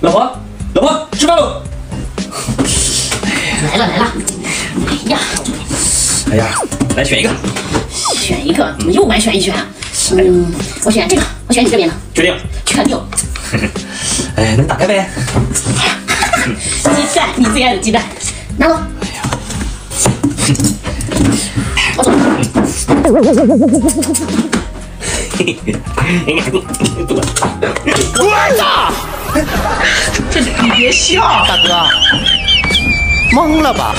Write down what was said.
老婆，老婆，吃饭喽！来了来了，哎呀，哎呀，来选一个，选一个，怎么又白选一选啊？嗯，我选这个，我选你这边的，决定。确定。哎，那你打开呗。鸡蛋，你最爱的鸡蛋，拿走。我操！这你别笑，大哥，懵了吧？